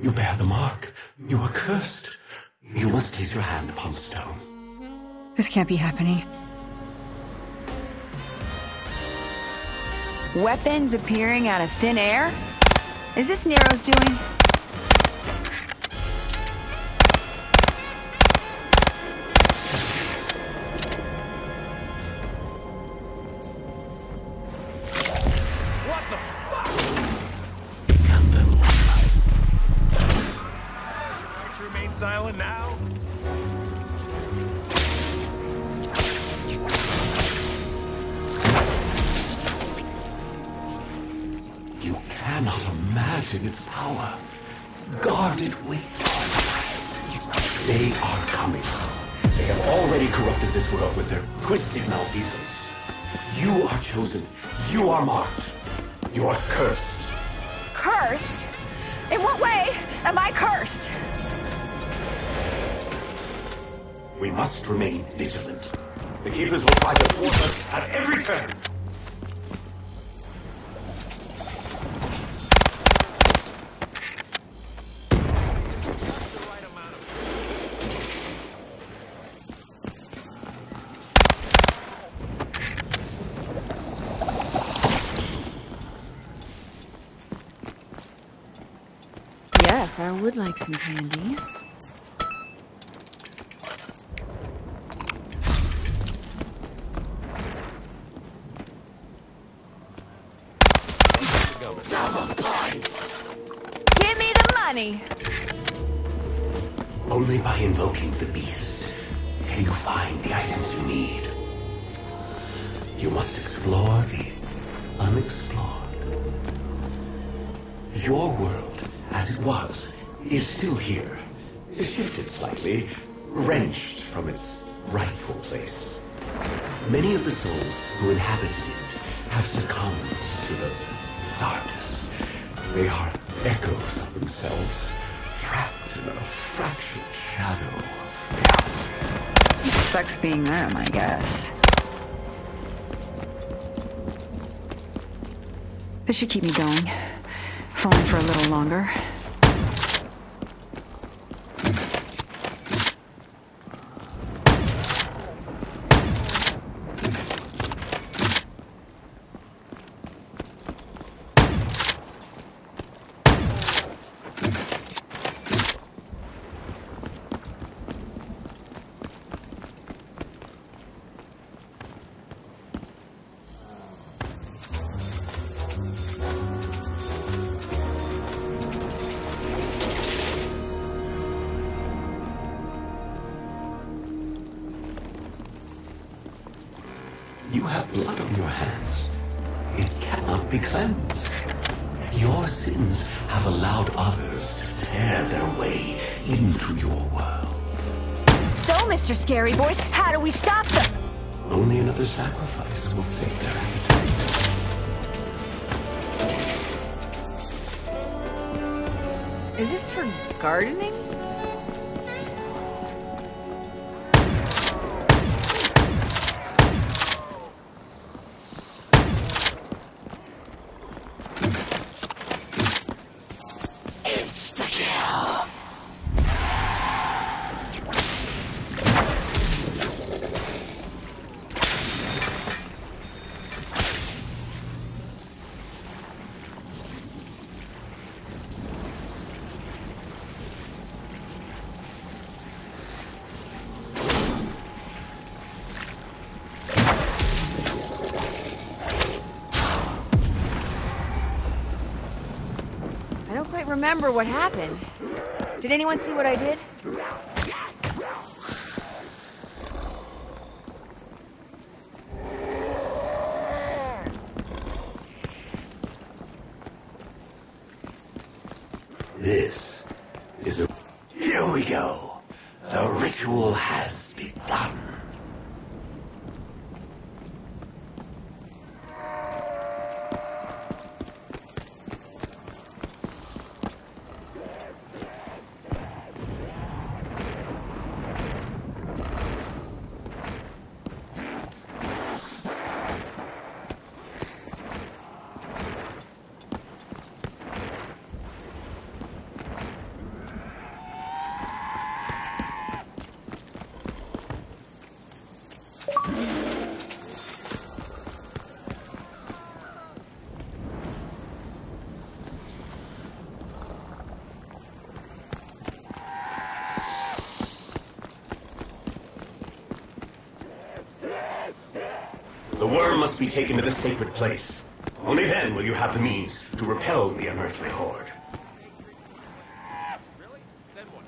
You bear the mark. You are cursed. You must place your hand upon the stone. This can't be happening. Weapons appearing out of thin air? Is this Nero's doing? Twisted malfeasance. You are chosen. You are marked. You are cursed. Cursed? In what way am I cursed? We must remain vigilant. The Keepers will try to thwart us at every turn. Yes, I would like some candy. Give me the money! Only by invoking the beast can you find the items you need. You must explore the unexplored. Your world, as it was, is still here. Shifted slightly, wrenched from its rightful place. Many of the souls who inhabited it have succumbed to the darkness. They are echoes of themselves, trapped in a fractured shadow of reality. Sucks being them, I guess. This should keep me going. Only for a little longer. Into your world. So, Mr. Scary Boys, how do we stop them? Only another sacrifice will save their appetite. Is this for gardening? Remember what happened. Did anyone see what I did? Must be taken to the sacred place. Only then will you have the means to repel the unearthly horde. Really? Then what?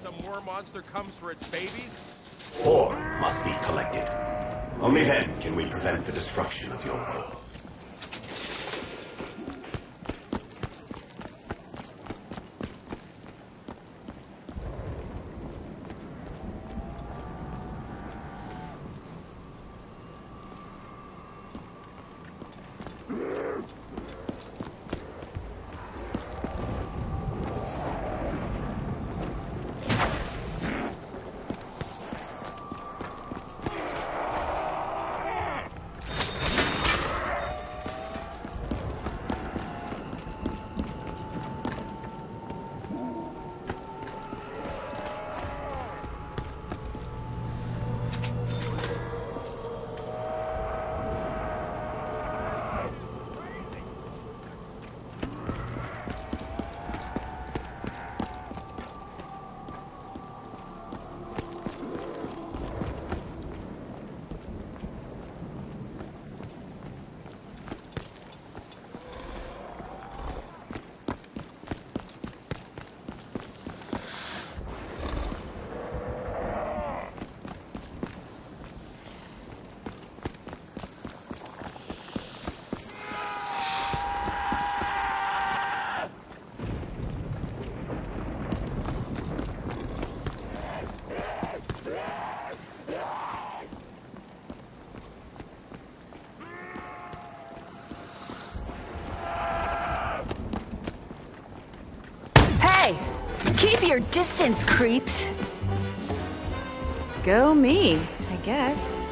Some war monster comes for its babies? Four must be collected. Only then can we prevent the destruction of your world. Hey! Keep your distance, creeps! Go me, I guess.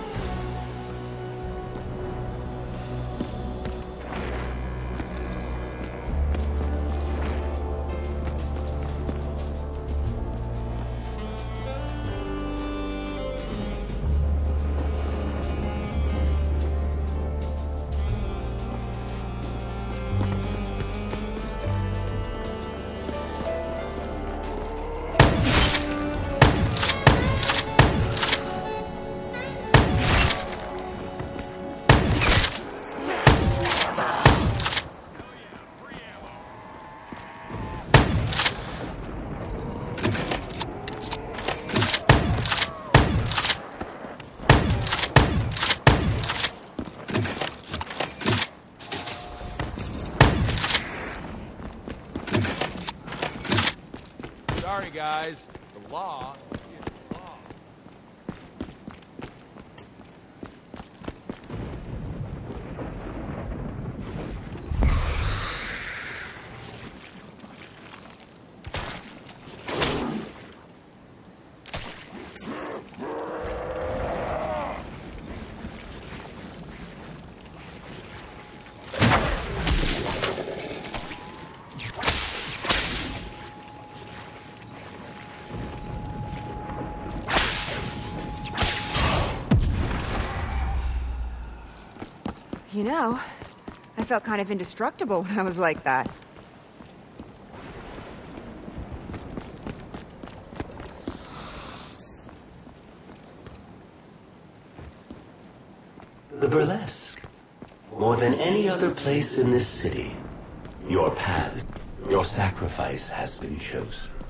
You know, I felt kind of indestructible when I was like that. The burlesque. More than any other place in this city, your path, your sacrifice has been chosen.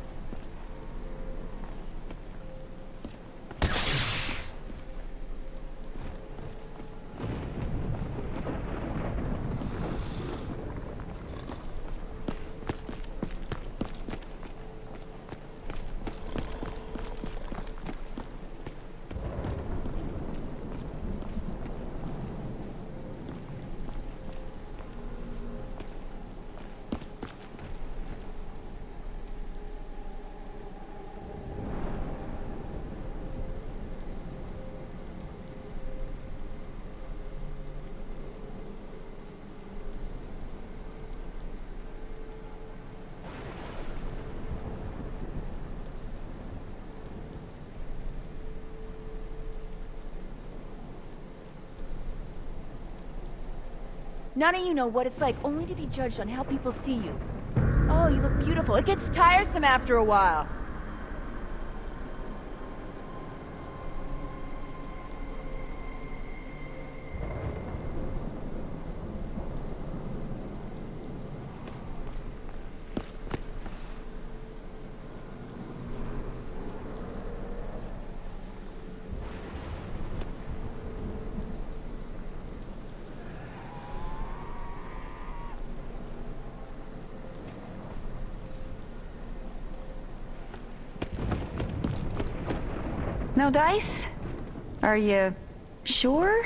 None of you know what it's like only to be judged on how people see you. Oh, you look beautiful. It gets tiresome after a while. No dice? Are you sure?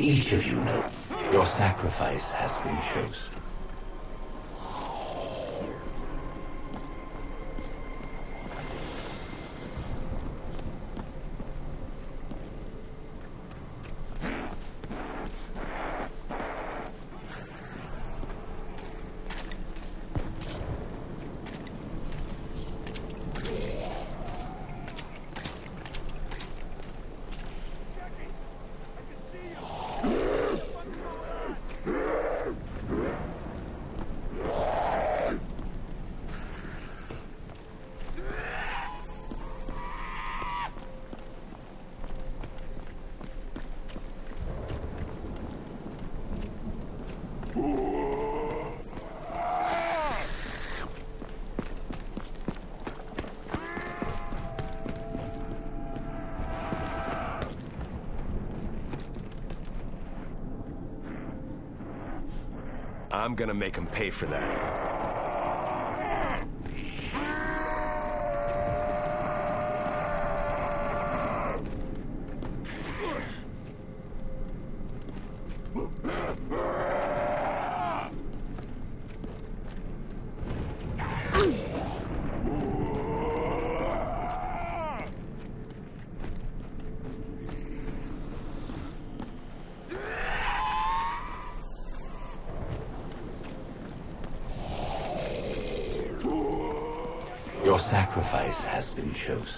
Each of you know your sacrifice has been chosen. I'm gonna make him pay for that. Your sacrifice has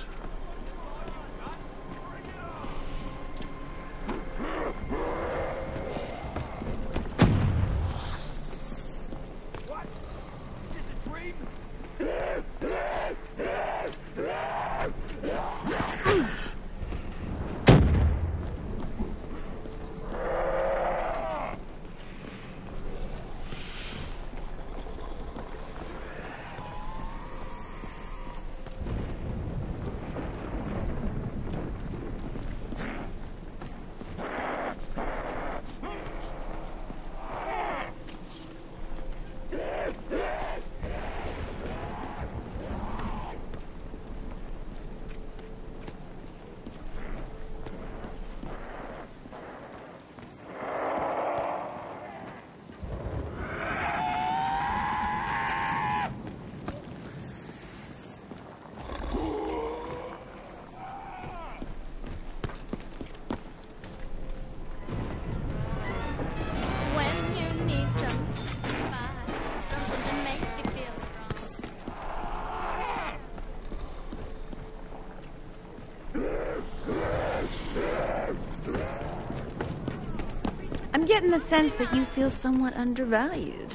getting the sense that you feel somewhat undervalued.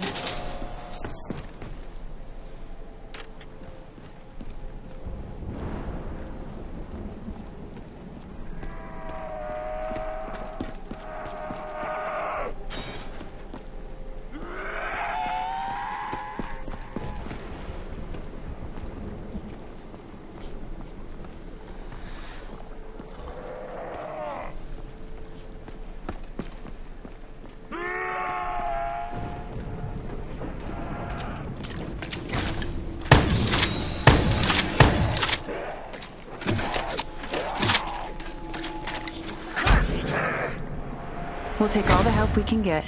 We'll take all the help we can get.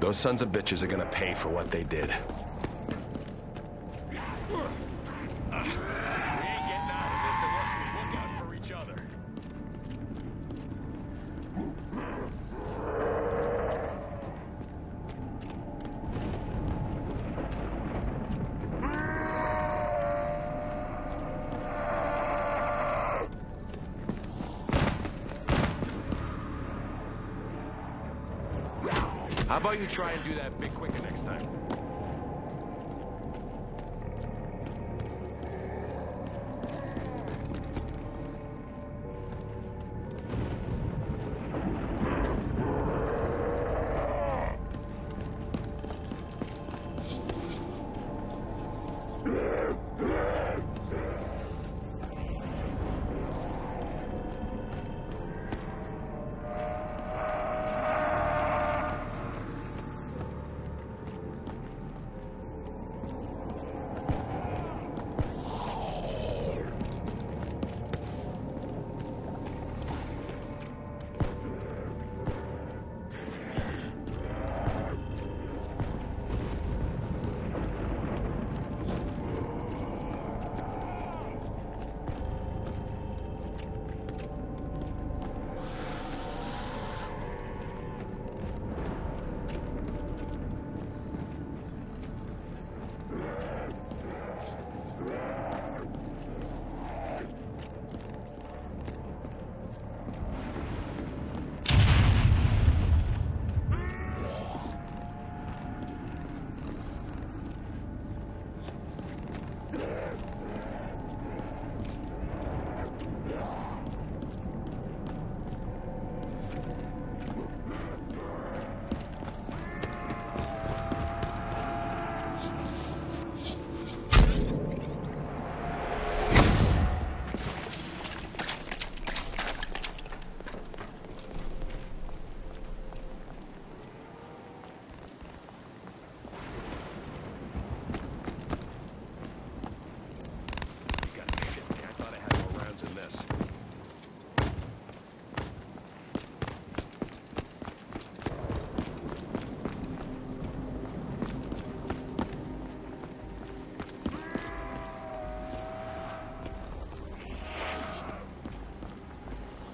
Those sons of bitches are gonna pay for what they did. Try and do that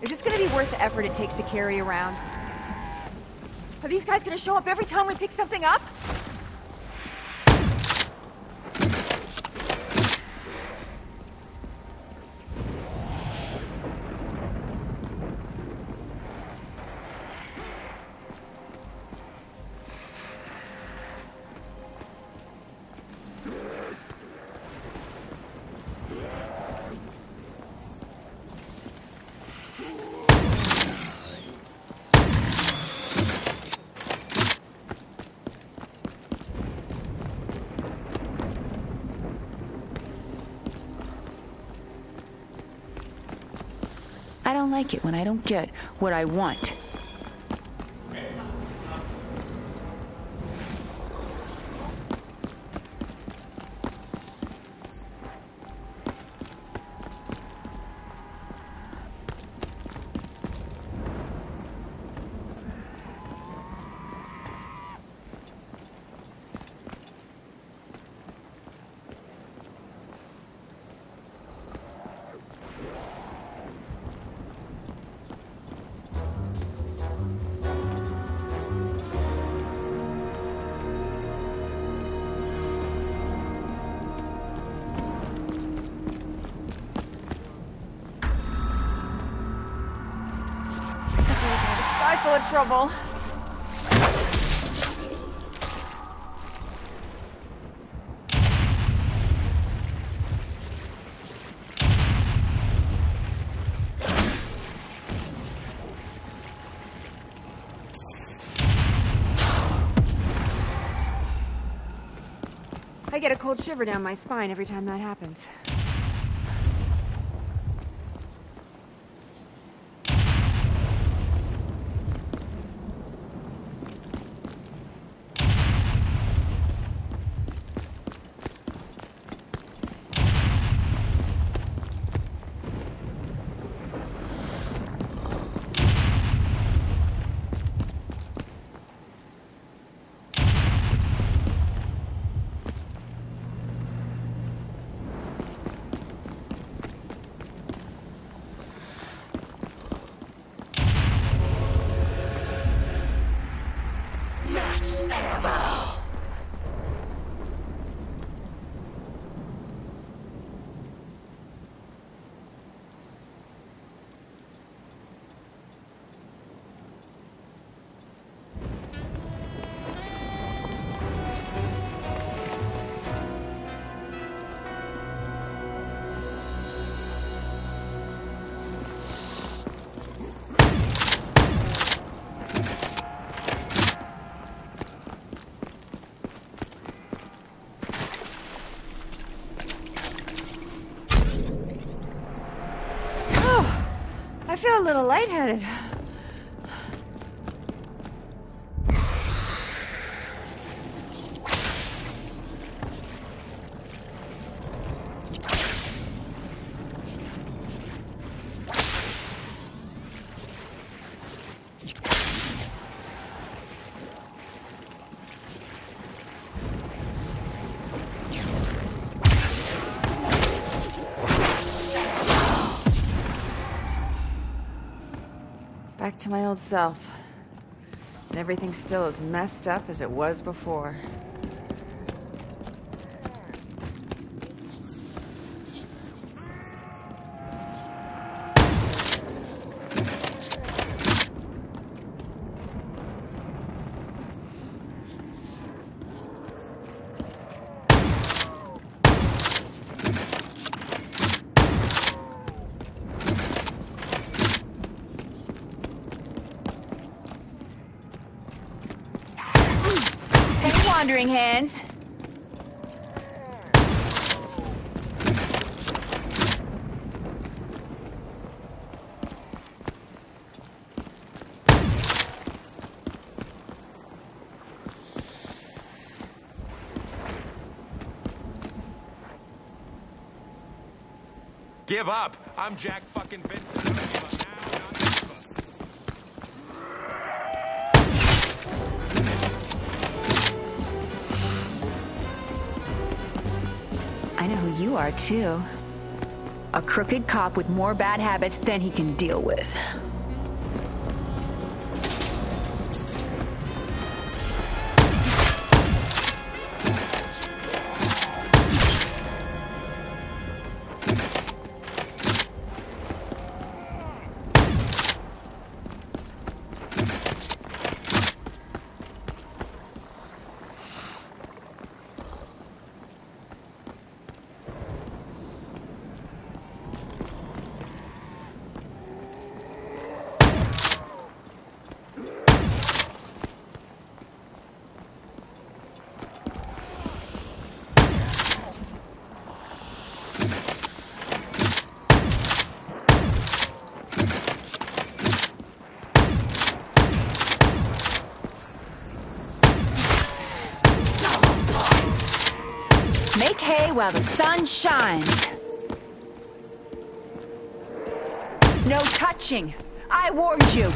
Is this gonna be worth the effort it takes to carry around? Are these guys gonna show up every time we pick something up? Like it when I don't get what I want. I get a cold shiver down my spine every time that happens. A little lightheaded. Back to my old self. And everything's still as messed up as it was before. Give up! I'm Jack fucking Vincent. I know who you are, too. A crooked cop with more bad habits than he can deal with. The sun shines. No touching. I warned you.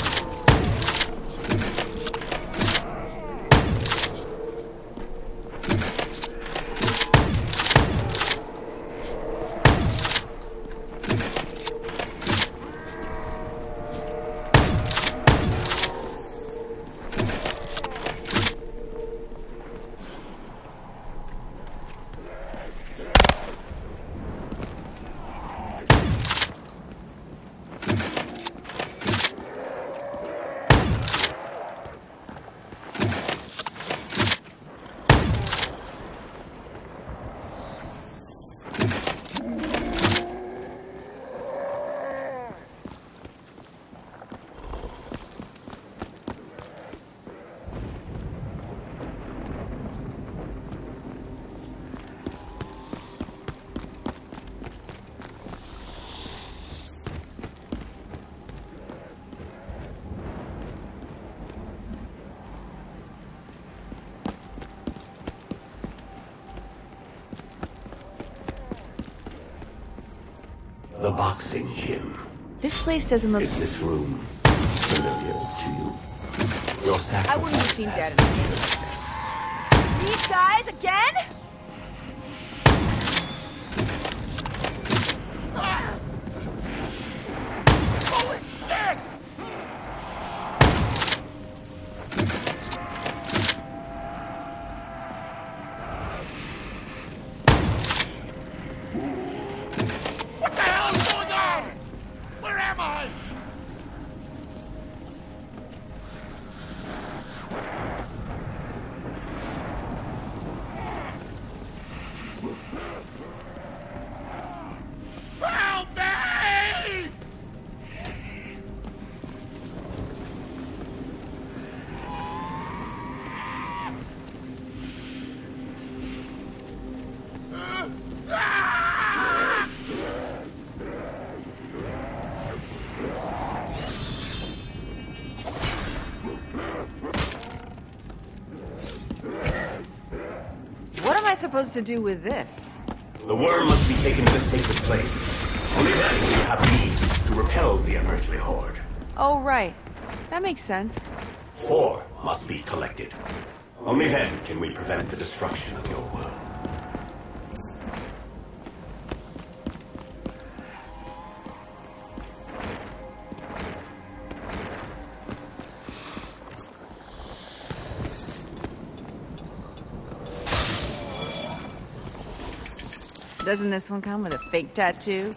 The boxing gym. This place doesn't look... Is this room familiar to you? Your sacrifice I wouldn't have seen Dad in a place like this. These guys again? Supposed to do with this? The worm must be taken to the sacred place. Only then will you have means to repel the unearthly horde. Oh, right. That makes sense. Four must be collected. Only then can we prevent the destruction of your world. Doesn't this one come with a fake tattoo?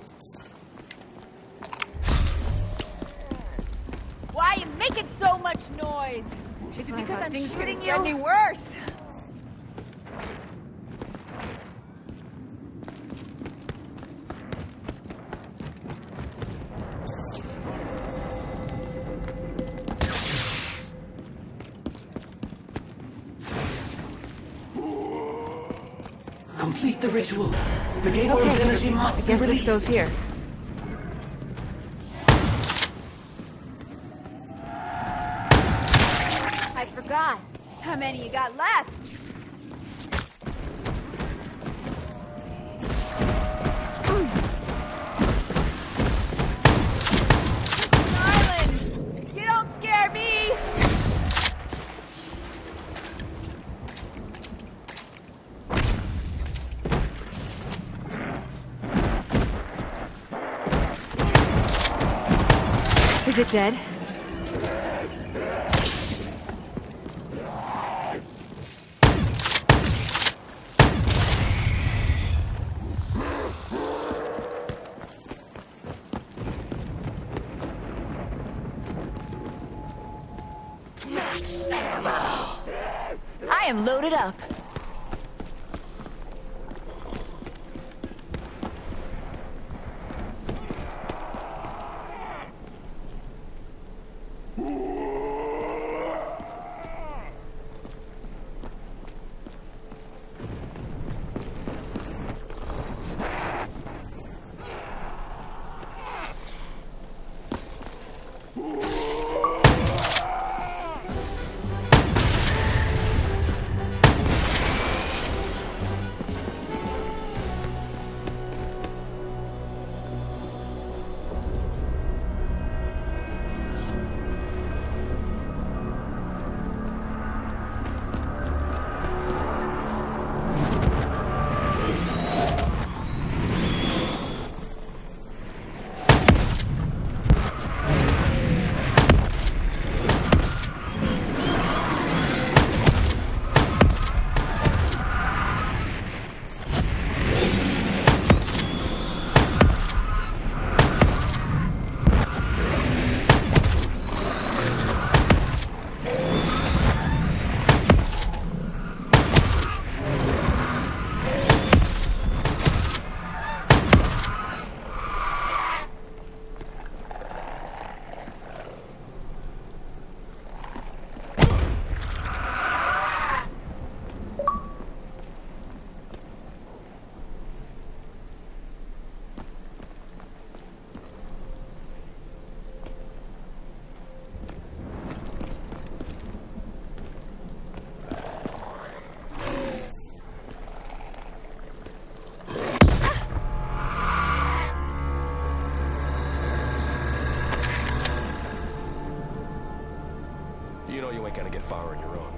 Complete the ritual. The Gateworm's energy I must be guess this released. goes here. Dead? Far on your own.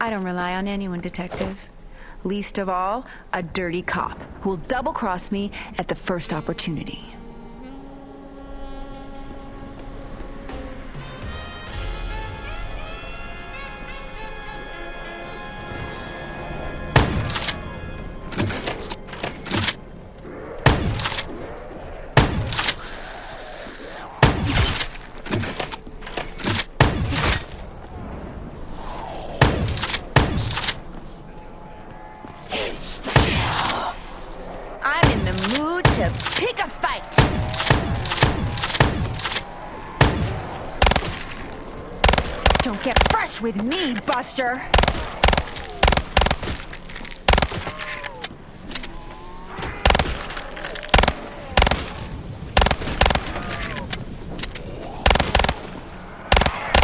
I don't rely on anyone, Detective. Least of all, a dirty cop who'll double cross me at the first opportunity. Mood to pick a fight. Don't get fresh with me, Buster.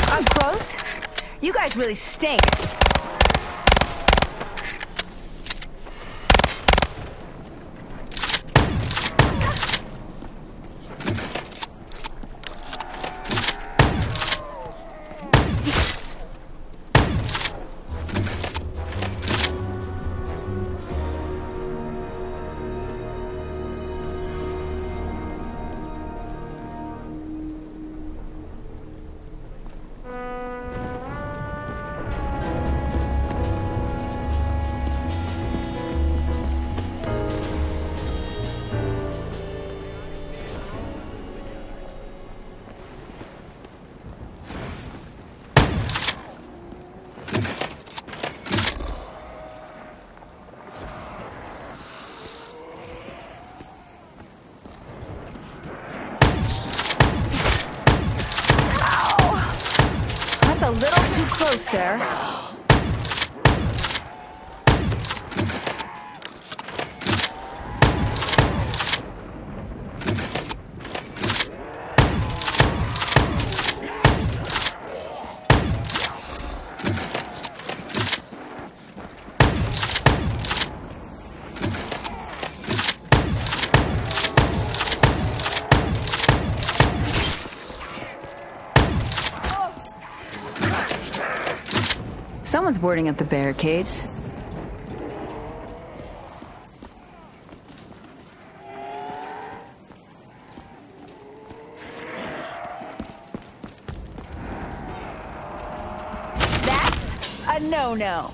Up close? You guys really stink. Someone's boarding up the barricades. That's a no-no.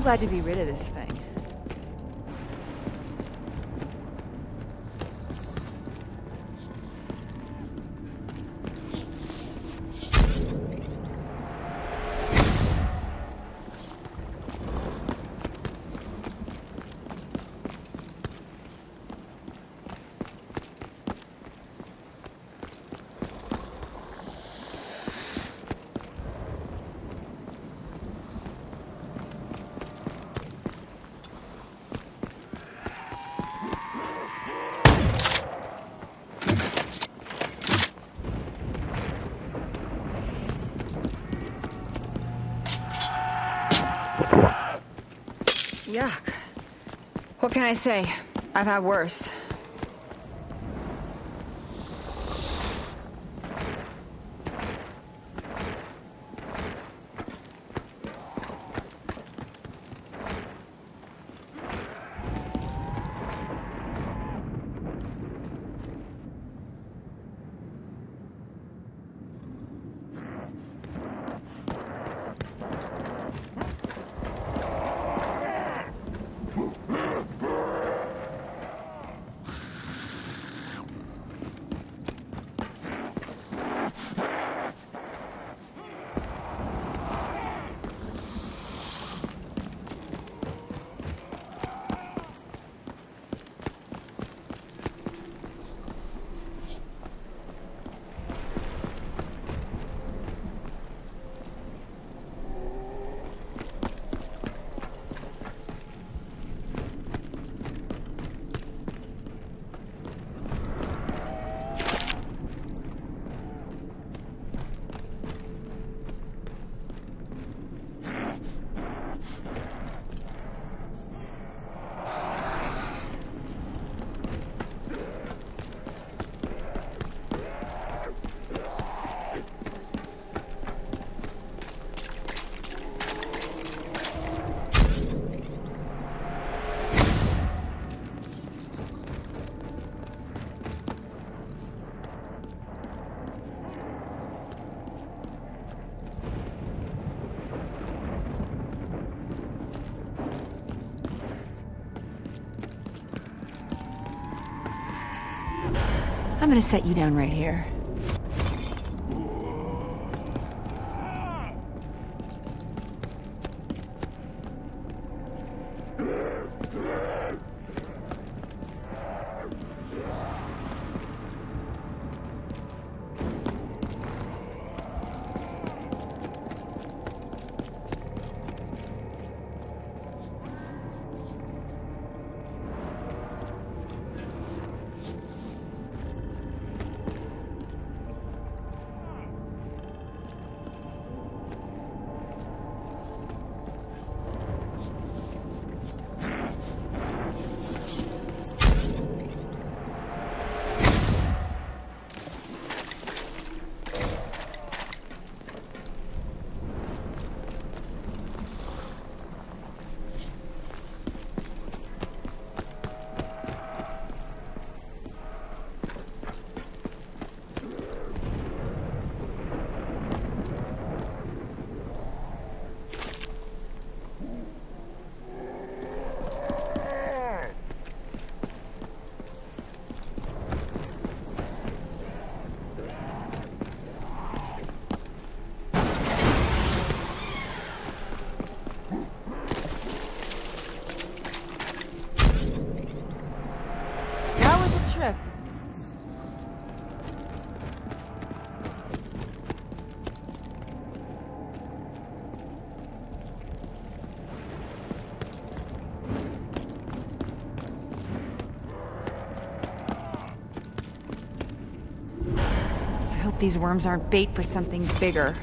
I'm glad to be rid of this thing. What can I say? I've had worse. I'm gonna set you down right here. These worms aren't bait for something bigger.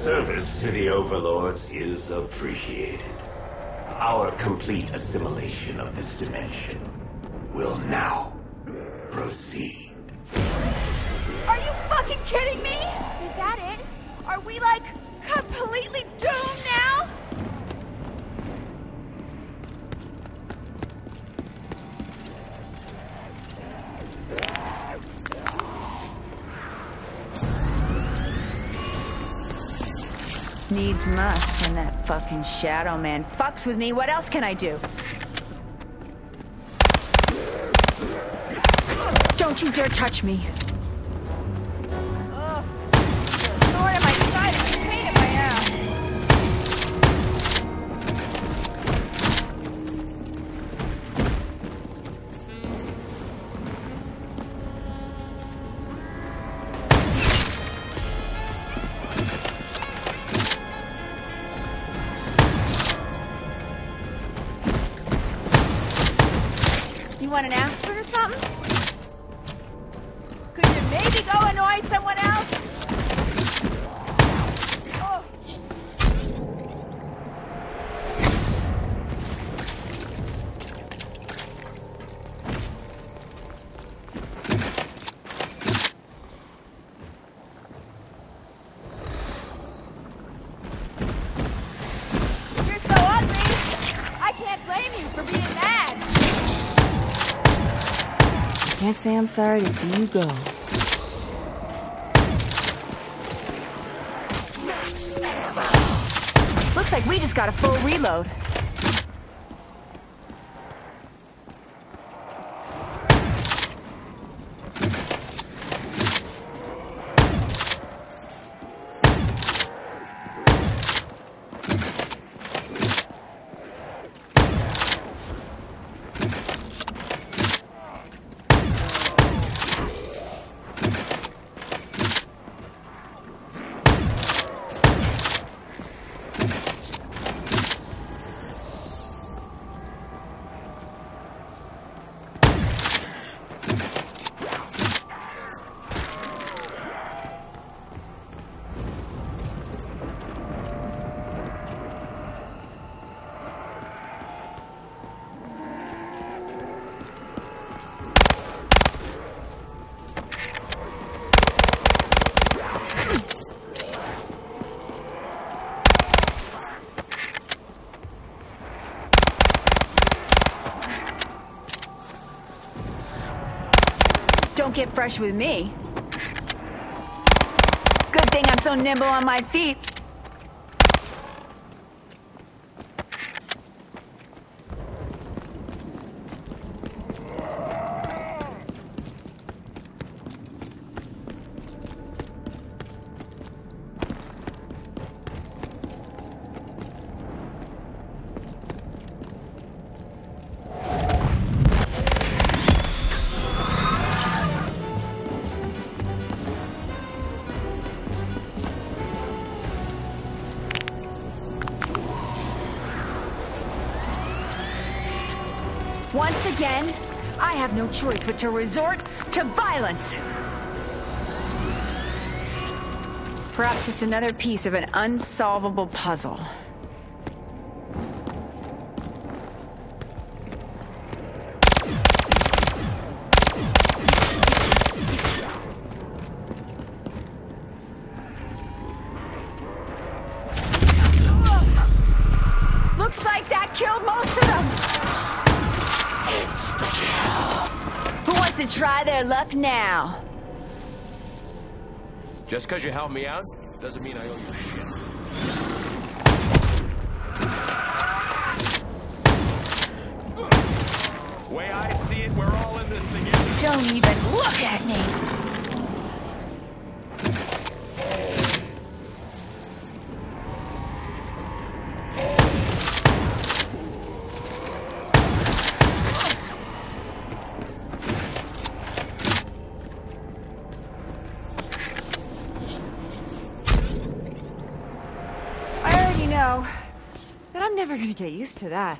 Service to the Overlords is appreciated. Our complete assimilation of this dimension will now proceed. Are you fucking kidding me? Is that it? Are we like completely Needs must when that fucking shadow man fucks with me. What else can I do? Don't you dare touch me. I'm sorry to see you go. Looks like we just got a full reload. Don't get fresh with me. Good thing I'm so nimble on my feet. Once again, I have no choice but to resort to violence. Perhaps just another piece of an unsolvable puzzle. Looks like that killed most of them. Who wants to try now? Just because you helped me out doesn't mean I owe you shit. Way I see it, we're all in this together. Don't even look at me. Get used to that.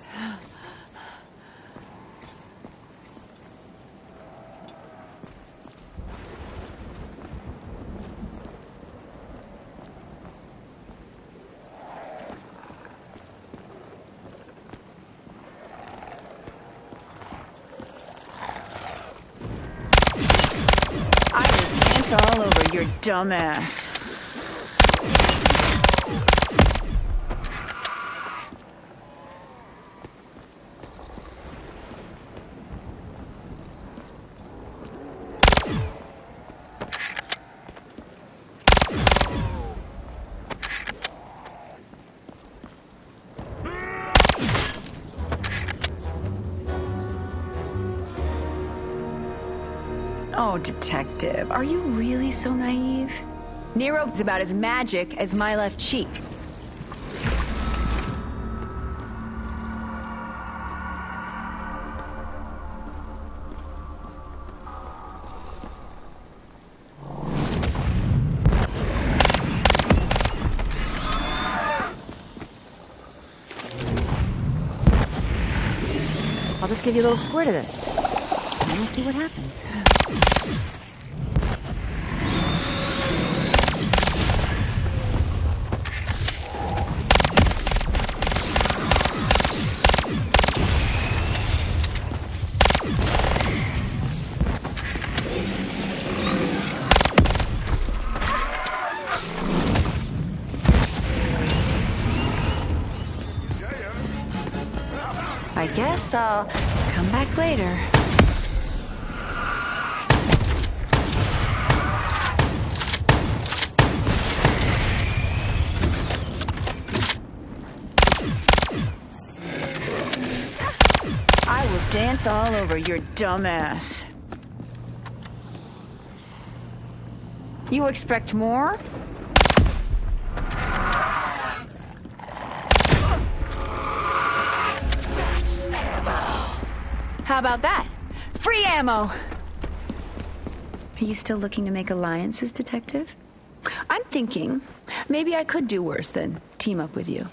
All over your dumb Oh, detective, are you really so naive? Nero's about as magic as my left cheek. I'll just give you a little squirt of this. See what happens. I guess I'll come back later. I dance all over your dumbass. You expect more? How about that? Free ammo! Are you still looking to make alliances, Detective? I'm thinking maybe I could do worse than team up with you.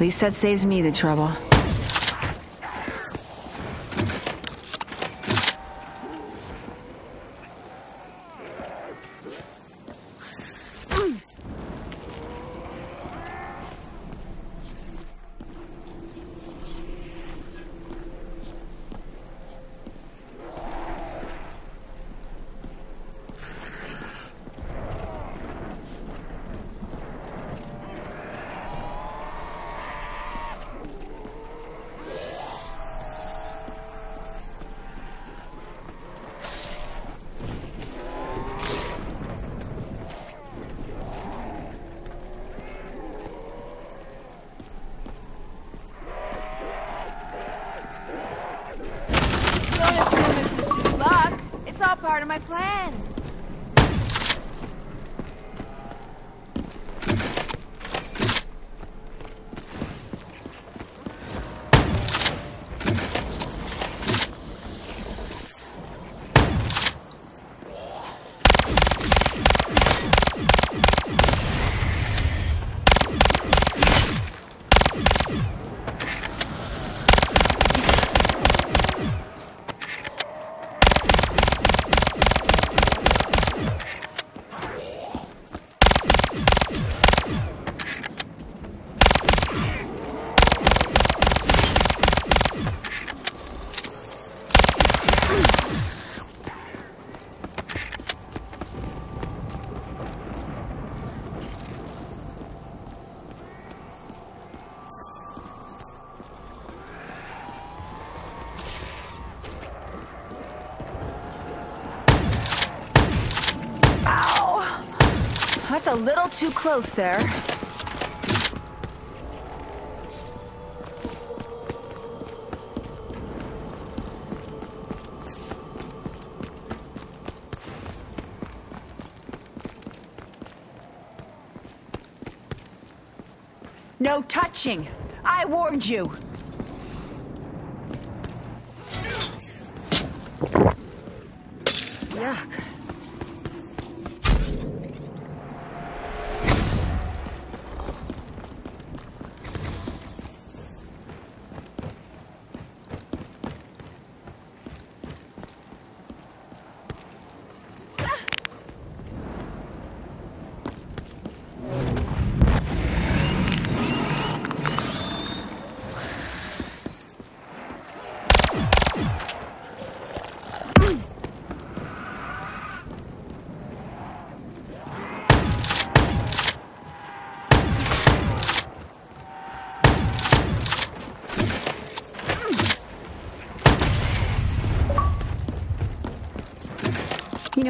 At least that saves me the trouble. Don't assume this is just luck. It's all part of my plan. That's a little too close there. No touching! I warned you!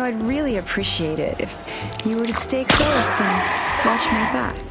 know, I'd really appreciate it if you were to stay close and watch my back.